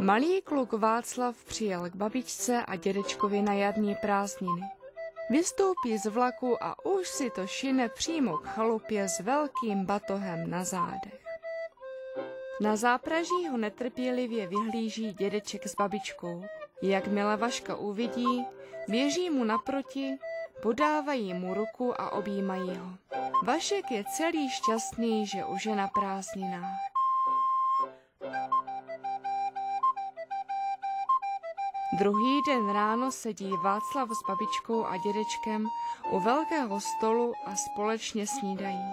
Malý kluk Václav přijel k babičce a dědečkovi na jarní prázdniny. Vystoupí z vlaku a už si to šine přímo k chalupě s velkým batohem na zádech. Na zápraží ho netrpělivě vyhlíží dědeček s babičkou. Jakmile Vaška uvidí, běží mu naproti, podávají mu ruku a objímají ho. Vašek je celý šťastný, že už je na prázdninách. Druhý den ráno sedí Václav s babičkou a dědečkem u velkého stolu a společně snídají.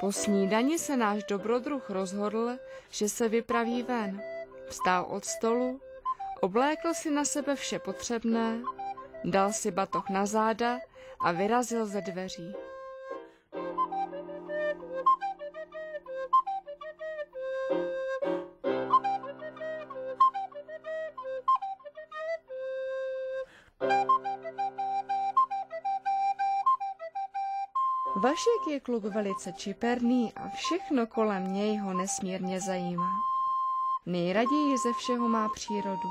Po snídani se náš dobrodruh rozhodl, že se vypraví ven. Vstál od stolu, oblékl si na sebe vše potřebné, dal si batoh na záda a vyrazil ze dveří. Vašek je kluk velice čiperný a všechno kolem něj ho nesmírně zajímá. Nejraději ze všeho má přírodu.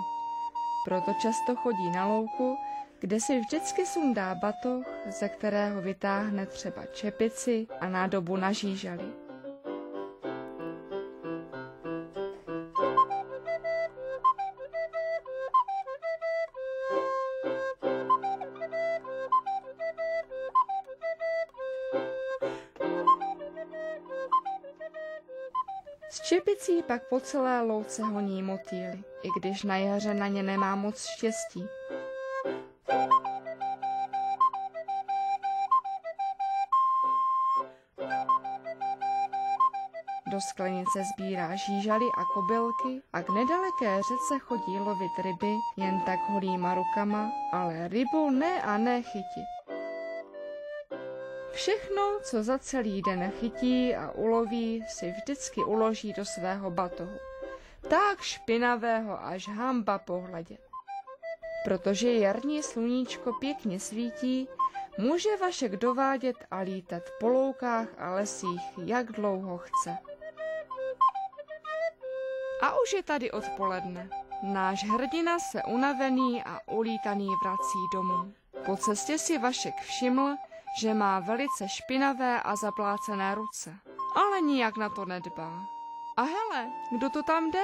Proto často chodí na louku, kde si vždycky sundá batoh, ze kterého vytáhne třeba čepici a nádobu na žížali. S čepicí pak po celé louce honí motýly, i když na jaře na ně nemá moc štěstí. Do sklenice sbírá žížaly a kobylky a k nedaleké řece chodí lovit ryby jen tak holýma rukama, ale rybu ne a ne chytit. Všechno, co za celý den chytí a uloví, si vždycky uloží do svého batohu. Tak špinavého až hamba pohledět. Protože jarní sluníčko pěkně svítí, může Vašek dovádět a lítat po loukách a lesích, jak dlouho chce. A už je tady odpoledne. Náš hrdina se unavený a ulítaný vrací domů. Po cestě si Vašek všiml, že má velice špinavé a zaplácené ruce. Ale nijak na to nedbá. A hele, kdo to tam jde?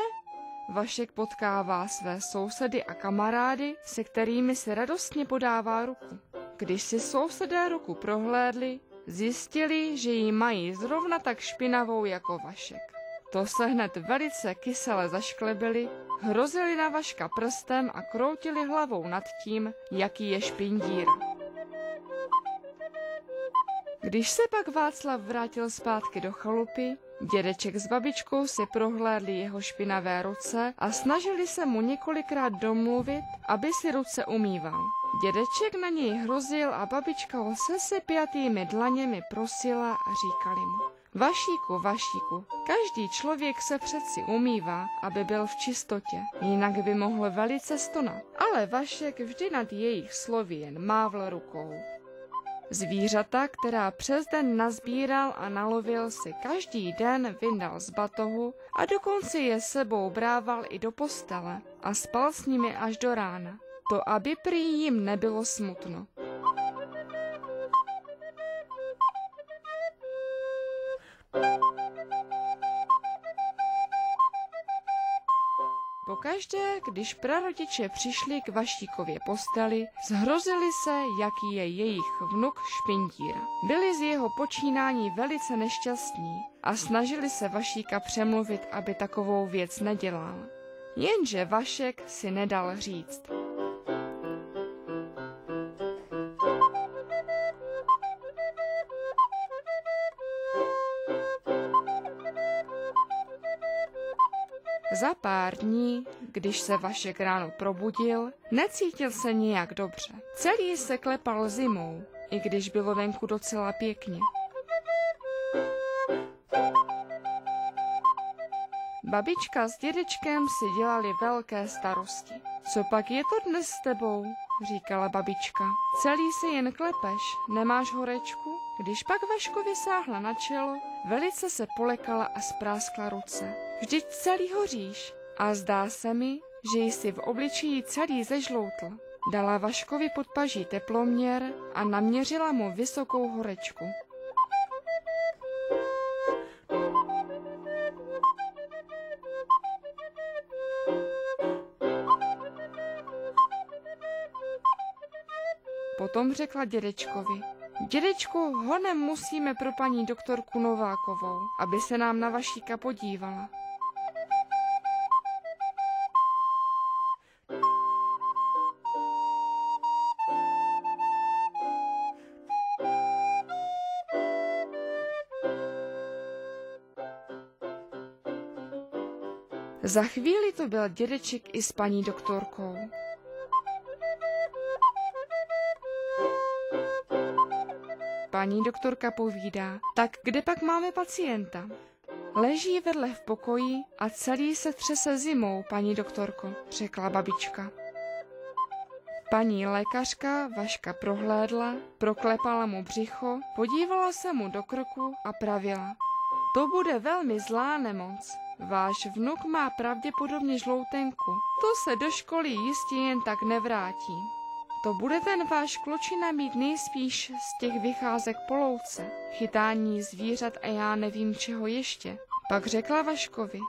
Vašek potkává své sousedy a kamarády, se kterými si radostně podává ruku. Když si sousedé ruku prohlédli, zjistili, že ji mají zrovna tak špinavou jako Vašek. To se hned velice kysele zašklebili, hrozili na Vaška prstem a kroutili hlavou nad tím, jaký je špindír. Když se pak Václav vrátil zpátky do chalupy, dědeček s babičkou si prohlédli jeho špinavé ruce a snažili se mu několikrát domluvit, aby si ruce umýval. Dědeček na něj hrozil a babička ho se sepjatými dlaněmi prosila a říkali mu. Vašíku, Vašíku, každý člověk se přeci umývá, aby byl v čistotě, jinak by mohl velice stonat. Ale Vašek vždy nad jejich slovy jen mávl rukou. Zvířata, která přes den nazbíral a nalovil si každý den vyndal z batohu a dokonce je sebou brával i do postele a spal s nimi až do rána. To, aby prý jim nebylo smutno. Pokaždé, když prarodiče přišli k Vaštíkově posteli, zhrozili se, jaký je jejich vnuk Špindíra. Byli z jeho počínání velice nešťastní a snažili se Vašíka přemluvit, aby takovou věc nedělal. Jenže Vašek si nedal říct. Za pár dní, když se Vašek ráno probudil, necítil se nijak dobře. Celý se klepal zimou, i když bylo venku docela pěkně. Babička s dědečkem si dělali velké starosti. Co pak je to dnes s tebou? říkala babička. Celý se jen klepeš, nemáš horečku? Když pak Vaškovi sáhla na čelo, velice se polekala a spráskla ruce. Vždyť celý hoříš. A zdá se mi, že jsi v obličeji celý zežloutl. Dala Vaškovi pod paží teploměr a naměřila mu vysokou horečku. Potom řekla dědečkovi, dědečku, honem musíme pro paní doktorku Novákovou, aby se nám na Vašíka podívala. Za chvíli to byl dědeček i s paní doktorkou. Paní doktorka povídá, tak kde pak máme pacienta? Leží vedle v pokoji a celý se třese zimou, paní doktorko, řekla babička. Paní lékařka Vaška prohlédla, proklepala mu břicho, podívala se mu do kroku a pravila. To bude velmi zlá nemoc. Váš vnuk má pravděpodobně žloutenku. To se do školy jistě jen tak nevrátí. To bude ten váš klučina mít nejspíš z těch vycházek po louce, chytání zvířat a já nevím čeho ještě. Pak řekla Vaškovi,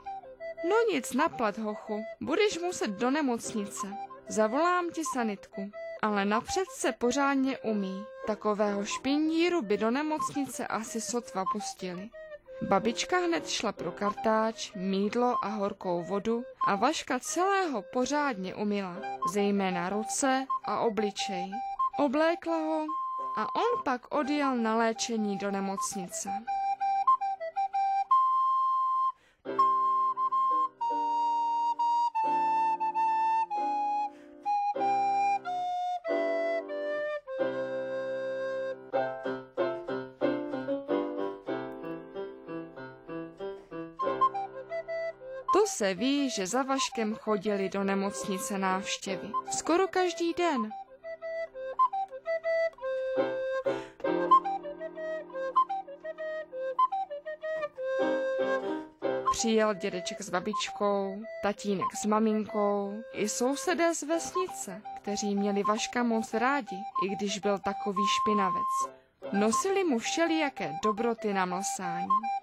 no nic naplat, hochu, budeš muset do nemocnice. Zavolám ti sanitku, ale napřed se pořádně umí. Takového špindíru by do nemocnice asi sotva pustili. Babička hned šla pro kartáč, mídlo a horkou vodu a Vaška celého pořádně umila, zejména ruce a obličej. Oblékla ho a on pak odjel na léčení do nemocnice. To se ví, že za Vaškem chodili do nemocnice návštěvy. Skoro každý den. Přijel dědeček s babičkou, tatínek s maminkou i sousedé z vesnice, kteří měli Vaška moc rádi, i když byl takový špinavec. Nosili mu všelijaké dobroty na mlsání.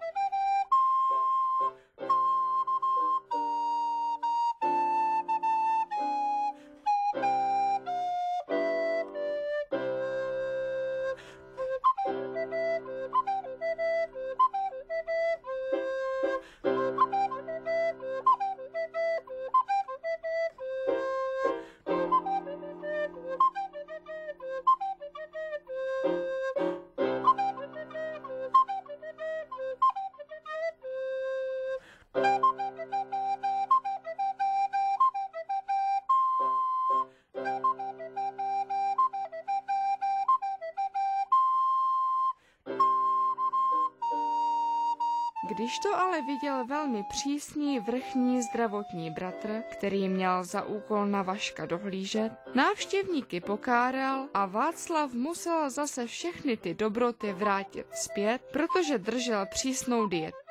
Když to ale viděl velmi přísný vrchní zdravotní bratr, který měl za úkol na Vaška dohlížet, návštěvníky pokáral a Václav musel zase všechny ty dobroty vrátit zpět, protože držel přísnou dietu.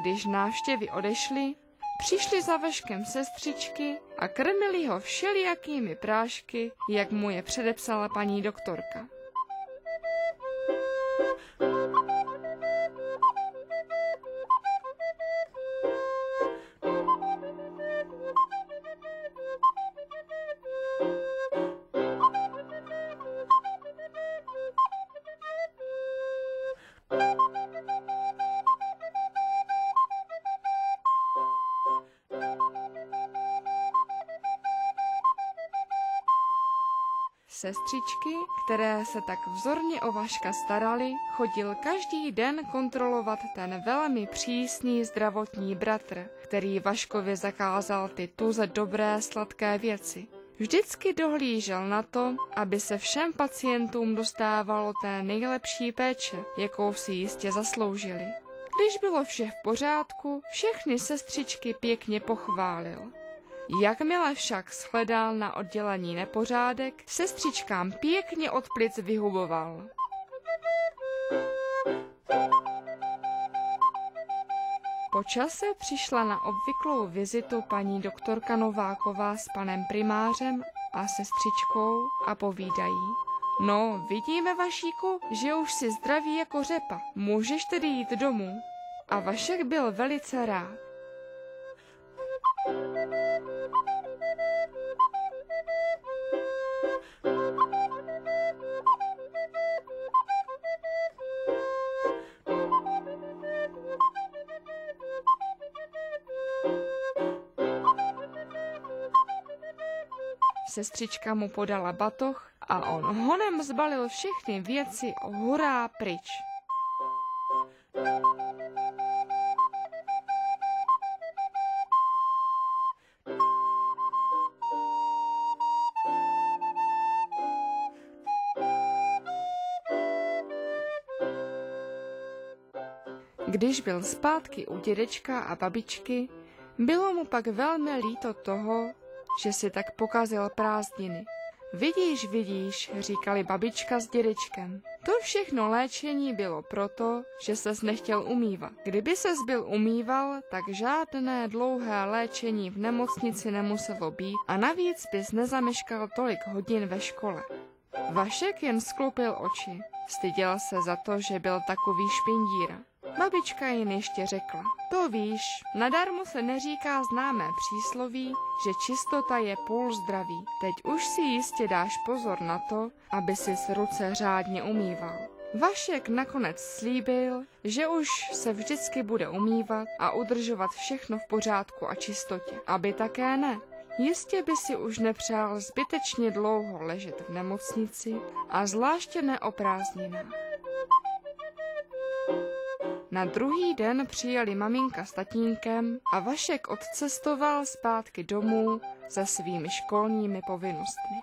Když návštěvy odešly, přišli za Vaškem sestřičky a krmili ho všelijakými prášky, jak mu je předepsala paní doktorka. Sestřičky, které se tak vzorně o Vaška starali, chodil každý den kontrolovat ten velmi přísný zdravotní bratr, který Vaškovi zakázal ty tuze dobré sladké věci. Vždycky dohlížel na to, aby se všem pacientům dostávalo té nejlepší péče, jakou si jistě zasloužili. Když bylo vše v pořádku, všechny sestřičky pěkně pochválil. Jakmile však shledal na oddělení nepořádek, sestřičkám pěkně od plic vyhuboval. Po čase přišla na obvyklou vizitu paní doktorka Nováková s panem primářem a sestřičkou a povídají. No, vidíme, Vašíku, že už si zdraví jako řepa. Můžeš tedy jít domů. A Vašek byl velice rád. Sestřička mu podala batoh a on honem zbalil všechny věci hurá pryč. Když byl zpátky u dědečka a babičky, bylo mu pak velmi líto toho, že si tak pokazil prázdniny. Vidíš, vidíš, říkali babička s dědečkem. To všechno léčení bylo proto, že ses nechtěl umývat. Kdyby ses byl umýval, tak žádné dlouhé léčení v nemocnici nemuselo být a navíc bys nezameškal tolik hodin ve škole. Vašek jen sklopil oči. Styděl se za to, že byl takový špindíra. Babička jen ještě řekla, to víš, nadarmo se neříká známé přísloví, že čistota je půl zdraví. Teď už si jistě dáš pozor na to, aby si s ruce řádně umýval. Vašek nakonec slíbil, že už se vždycky bude umývat a udržovat všechno v pořádku a čistotě. Aby také ne. Jistě by si už nepřál zbytečně dlouho ležet v nemocnici a zvláště ne o prázdninách. Na druhý den přijeli maminka s tatínkem a Vašek odcestoval zpátky domů za svými školními povinnostmi.